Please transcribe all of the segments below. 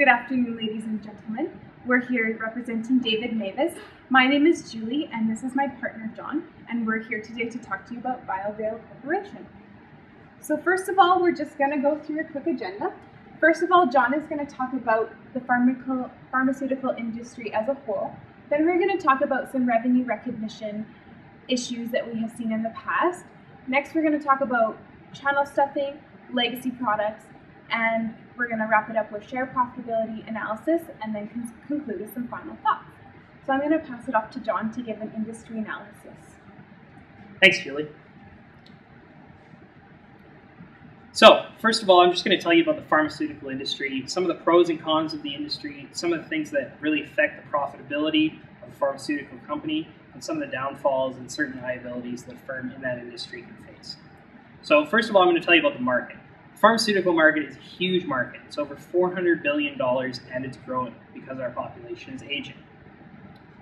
Good afternoon, ladies and gentlemen. We're here representing David Mavis. My name is Julie, and this is my partner, John, and we're here today to talk to you about BioVail Corporation. So first of all, we're just going to go through a quick agenda. First of all, John is going to talk about the pharmaco- pharmaceutical industry as a whole. Then we're going to talk about some revenue recognition issues that we have seen in the past. Next, we're going to talk about channel stuffing, legacy products, and we're going to wrap it up with share profitability analysis and then con- conclude with some final thoughts. So I'm going to pass it off to John to give an industry analysis. Thanks, Julie. So, first of all, I'm just going to tell you about the pharmaceutical industry, some of the pros and cons of the industry, some of the things that really affect the profitability of a pharmaceutical company, and some of the downfalls and certain liabilities that a firm in that industry can face. So, first of all, I'm going to tell you about the market. Pharmaceutical market is a huge market. It's over $400 billion and it's growing because our population is aging.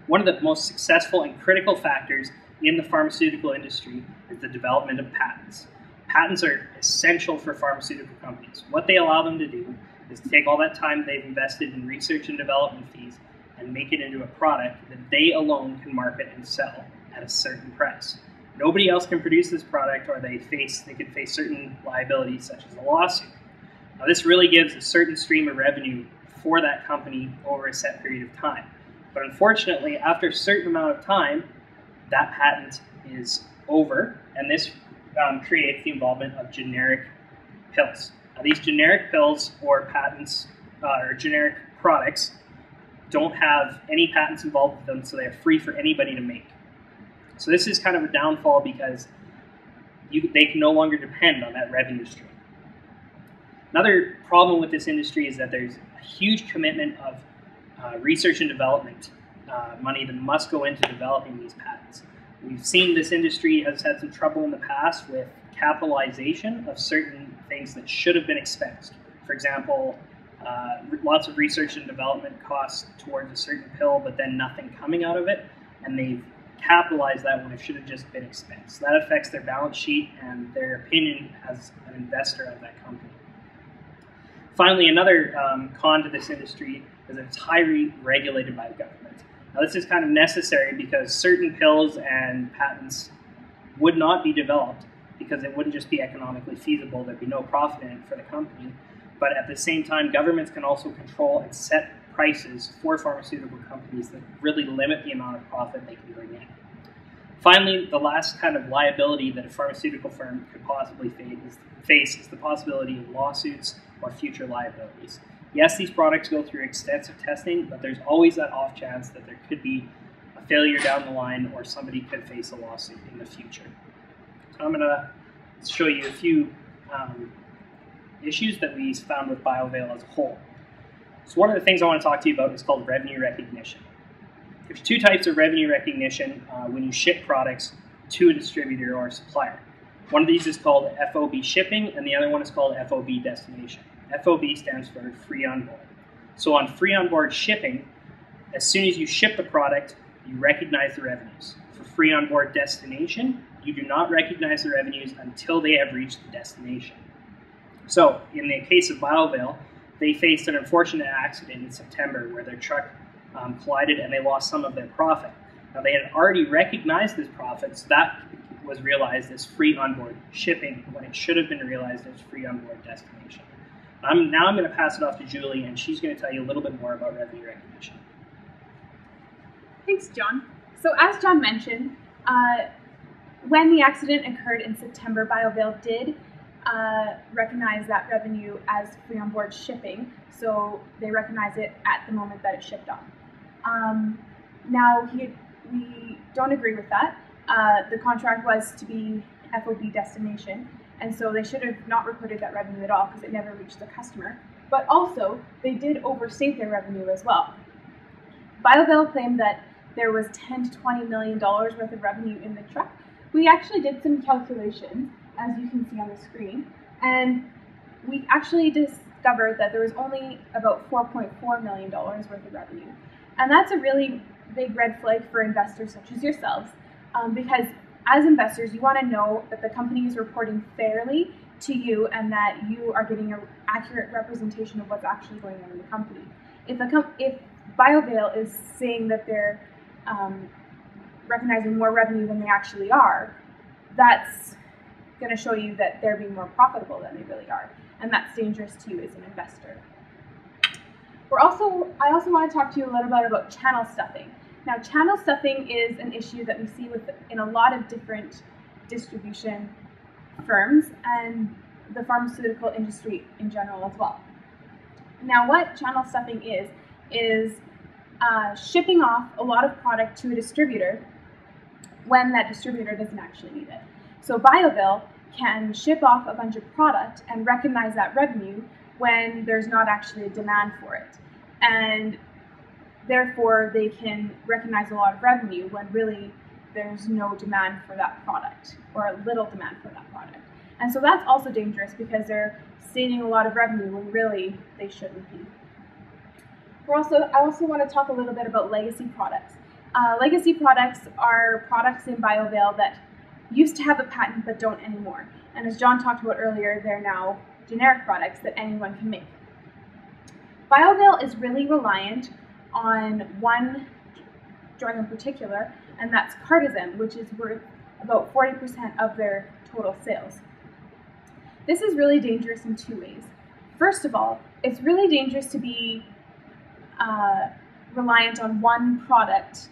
One of the most successful and critical factors in the pharmaceutical industry is the development of patents. Patents are essential for pharmaceutical companies. What they allow them to do is take all that time they've invested in research and development fees and make it into a product that they alone can market and sell at a certain price. Nobody else can produce this product or they face they could face certain liabilities such as a lawsuit. Now this really gives a certain stream of revenue for that company over a set period of time. But unfortunately, after a certain amount of time, that patent is over, and this um, creates the involvement of generic pills. Now, these generic pills or patents uh, or generic products don't have any patents involved with them, so they are free for anybody to make. So this is kind of a downfall because you, they can no longer depend on that revenue stream. Another problem with this industry is that there's a huge commitment of uh, research and development uh, money that must go into developing these patents. We've seen this industry has had some trouble in the past with capitalization of certain things that should have been expensed. For example, uh, lots of research and development costs towards a certain pill, but then nothing coming out of it, and they've capitalized that when it should have just been expensed. That affects their balance sheet and their opinion as an investor of that company. Finally, another um, con to this industry is that it's highly regulated by the government. Now, this is kind of necessary because certain pills and patents would not be developed because it wouldn't just be economically feasible. There'd be no profit in it for the company. But at the same time, governments can also control and set prices for pharmaceutical companies that really limit the amount of profit they can bring in. Finally, the last kind of liability that a pharmaceutical firm could possibly face is the possibility of lawsuits or future liabilities. Yes, these products go through extensive testing, but there's always that off chance that there could be a failure down the line or somebody could face a lawsuit in the future. So I'm going to show you a few um, issues that we found with BioVail as a whole. So one of the things I want to talk to you about is called revenue recognition. There's two types of revenue recognition uh, when you ship products to a distributor or a supplier. One of these is called FOB shipping, and the other one is called FOB destination. FOB stands for free on board. So on free on board shipping, as soon as you ship the product, you recognize the revenues. For free on board destination, you do not recognize the revenues until they have reached the destination. So in the case of BioVail, they faced an unfortunate accident in September where their truck um, collided and they lost some of their profit. Now they had already recognized this profit, so that was realized as free onboard shipping when it should have been realized as free onboard destination. I'm, now I'm going to pass it off to Julie, and she's going to tell you a little bit more about revenue recognition. Thanks, John. So as John mentioned, uh, when the accident occurred in September, BioVail did uh, recognize that revenue as free on board shipping, so they recognize it at the moment that it's shipped off. Um, now, he, we don't agree with that. Uh, the contract was to be FOB destination, and so they should have not reported that revenue at all because it never reached the customer. But also, they did overstate their revenue as well. BioVail claimed that there was 10 to 20 million dollars worth of revenue in the truck. We actually did some calculations, as you can see on the screen, and we actually discovered that there was only about 4.4 million dollars worth of revenue. And that's a really big red flag for investors such as yourselves, um, because as investors, you want to know that the company is reporting fairly to you and that you are getting an accurate representation of what's actually going on in the company. If a com- if is saying that they're um, recognizing more revenue than they actually are, that's going to show you that they're being more profitable than they really are, and that's dangerous to you as an investor. We're also, I also want to talk to you a little bit about channel stuffing. Now, channel stuffing is an issue that we see with in a lot of different distribution firms and the pharmaceutical industry in general as well. Now, what channel stuffing is, is uh, shipping off a lot of product to a distributor when that distributor doesn't actually need it. So BioVail can ship off a bunch of product and recognize that revenue when there's not actually a demand for it. And therefore, they can recognize a lot of revenue when really there's no demand for that product or a little demand for that product. And so that's also dangerous because they're stating a lot of revenue when really they shouldn't be. We're also, I also want to talk a little bit about legacy products. Uh, legacy products are products in BioVail that used to have a patent but don't anymore. And as John talked about earlier, they're now generic products that anyone can make. BioVail is really reliant on one drug in particular, and that's Cardizem, which is worth about 40% of their total sales. This is really dangerous in two ways. First of all, it's really dangerous to be uh, reliant on one product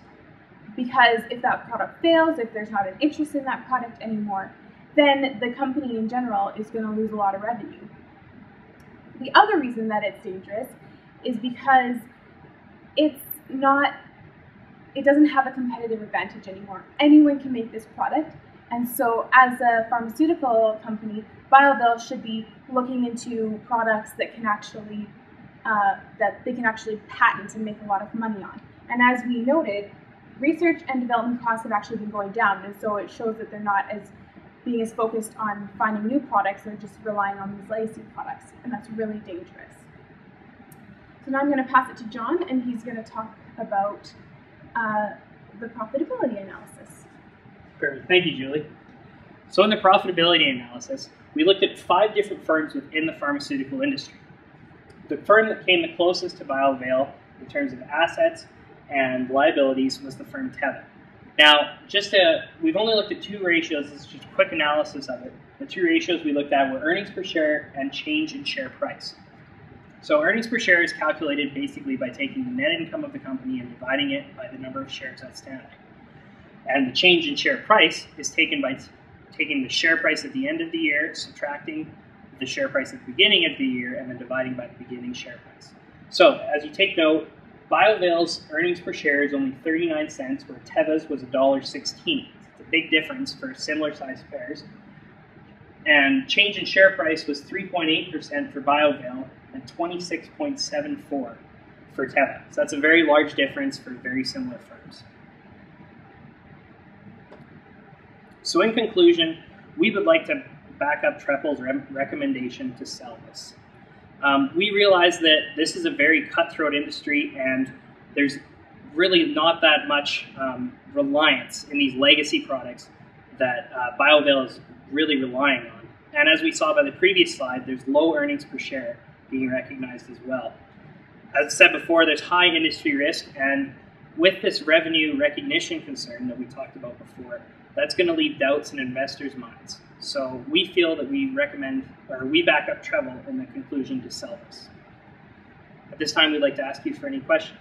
because if that product fails, if there's not an interest in that product anymore, then the company in general is going to lose a lot of revenue. The other reason that it's dangerous is because it's not, it doesn't have a competitive advantage anymore. Anyone can make this product, and so as a pharmaceutical company, BioVail should be looking into products that can actually, uh, that they can actually patent and make a lot of money on. And as we noted, research and development costs have actually been going down, and so it shows that they're not as being as focused on finding new products, they're just relying on these legacy products, and that's really dangerous. So now I'm going to pass it to John, and he's going to talk about uh, the profitability analysis. Perfect. Thank you, Julie. So in the profitability analysis, we looked at five different firms within the pharmaceutical industry. The firm that came the closest to BioVail in terms of assets and liabilities was the firm Teva. Now, just to, we've only looked at two ratios. This is just a quick analysis of it. The two ratios we looked at were earnings per share and change in share price. So earnings per share is calculated basically by taking the net income of the company and dividing it by the number of shares outstanding. And the change in share price is taken by taking the share price at the end of the year, subtracting the share price at the beginning of the year, and then dividing by the beginning share price. So as you take note, BioVail's earnings per share is only 39 cents, where Teva's was $1.16. It's a big difference for similar sized pairs. And change in share price was 3.8% for BioVail and 26.74 for Teva. So that's a very large difference for very similar firms. So in conclusion, we would like to back up Treppel's re recommendation to sell this. Um, we realize that this is a very cutthroat industry and there's really not that much um, reliance in these legacy products that uh, BioVail is really relying on. And as we saw by the previous slide, there's low earnings per share being recognized as well. As I said before, there's high industry risk, and with this revenue recognition concern that we talked about before, that's going to leave doubts in investors' minds. So we feel that we recommend, or we back up Treppel in the conclusion to sell this. At this time, we'd like to ask you for any questions.